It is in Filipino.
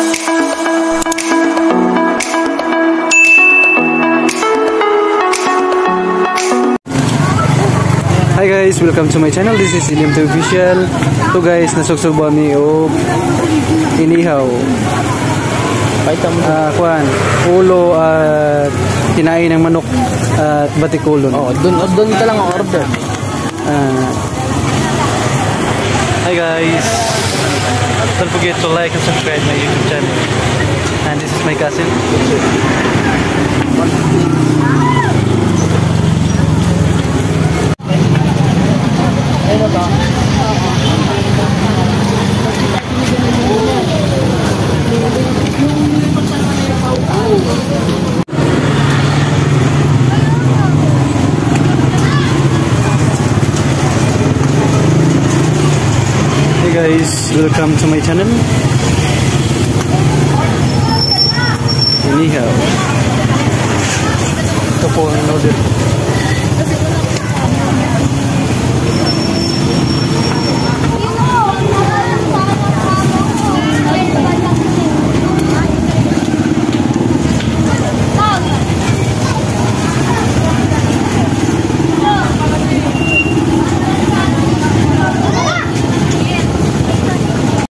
Hi guys, welcome to my channel. This is Iliam to Official. So guys, nasugsugbo mi o inihaw. Ah, kuan, ulo at kinain ng manok at batikulon. Oh, doon doon ka lang ang order. Ah. hi guys. Don't forget to like and subscribe my YouTube channel. And this is my cousin. Hi guys, welcome to my channel. Anyhow, ito po ang.